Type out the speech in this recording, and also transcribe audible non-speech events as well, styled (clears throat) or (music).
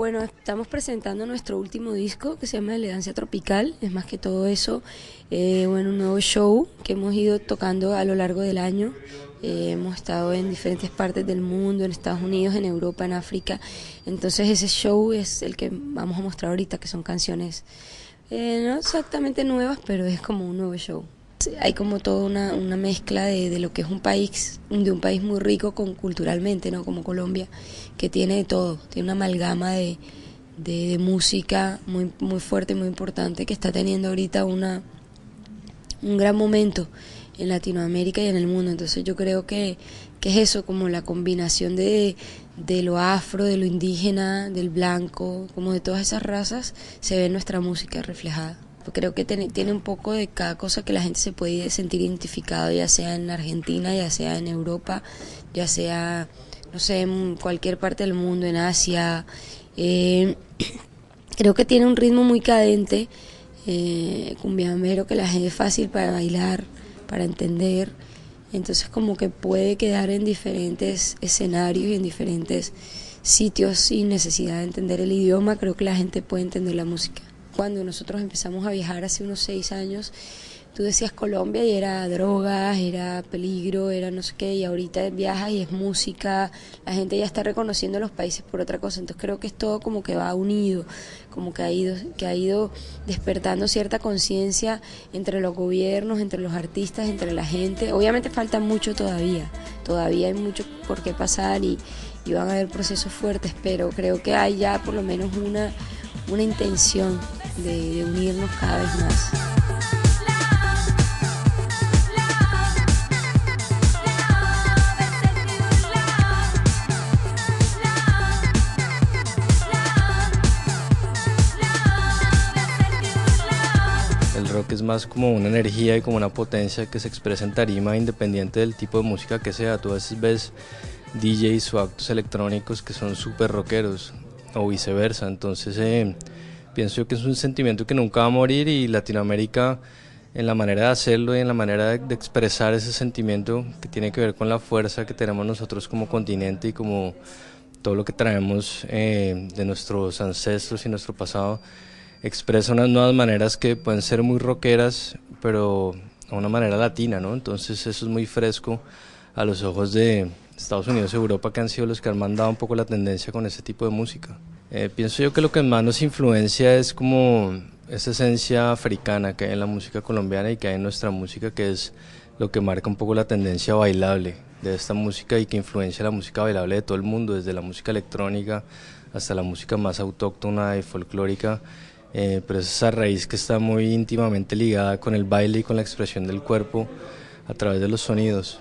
Bueno, estamos presentando nuestro último disco que se llama Elegancia Tropical. Es más que todo eso, eh, bueno, un nuevo show que hemos ido tocando a lo largo del año. Eh, hemos estado en diferentes partes del mundo, en Estados Unidos, en Europa, en África. Entonces ese show es el que vamos a mostrar ahorita, que son canciones eh, no exactamente nuevas, pero es como un nuevo show. Hay como toda una, mezcla de, lo que es un país, de un país muy rico con, culturalmente, ¿no? Como Colombia, que tiene de todo, tiene una amalgama de, de, música muy, muy fuerte, muy importante, que está teniendo ahorita una, un gran momento en Latinoamérica y en el mundo. Entonces yo creo que, que es eso, como la combinación de, de lo afro, de lo indígena, del blanco, como de todas esas razas, se ve en nuestra música reflejada creo que tiene, un poco de cada cosa que la gente se puede sentir identificado, ya sea en Argentina, ya sea en Europa, ya sea, no sé, en cualquier parte del mundo, en Asia. Eh, (clears throat) creo que tiene un ritmo muy cadente, eh, cumbiambero, que la gente es fácil para bailar, para entender. Entonces como que puede quedar en diferentes escenarios y en diferentes sitios sin necesidad de entender el idioma, creo que la gente puede entender la música cuando nosotros empezamos a viajar hace unos seis años, tú decías Colombia y era drogas, era peligro, era no sé qué, y ahorita viajas y es música, la gente ya está reconociendo los países por otra cosa, entonces creo que es todo como que va unido, como que ha ido, que ha ido despertando cierta conciencia entre los gobiernos, entre los artistas, entre la gente, obviamente falta mucho todavía, todavía hay mucho por qué pasar y, y van a haber procesos fuertes, pero creo que hay ya por lo menos una, una intención de, unirnos cada vez más. Rock es más como una energía y como una potencia que se expresa en tarima independiente del tipo de música que sea. Tú a veces ves DJs o actos electrónicos que son súper rockeros o viceversa. Entonces eh, pienso yo que es un sentimiento que nunca va a morir y Latinoamérica en la manera de hacerlo y en la manera de, expresar ese sentimiento que tiene que ver con la fuerza que tenemos nosotros como continente y como todo lo que traemos eh, de nuestros ancestros y nuestro pasado, expresa unas nuevas maneras que pueden ser muy rockeras, pero a una manera latina, ¿no? Entonces eso es muy fresco a los ojos de Estados Unidos y Europa, que han sido los que han mandado un poco la tendencia con ese tipo de música. Eh, pienso yo que lo que más nos influencia es como esa esencia africana que hay en la música colombiana y que hay en nuestra música, que es lo que marca un poco la tendencia bailable de esta música y que influencia la música bailable de todo el mundo, desde la música electrónica hasta la música más autóctona y folclórica. Eh, pero es esa raíz que está muy íntimamente ligada con el baile y con la expresión del cuerpo a través de los sonidos.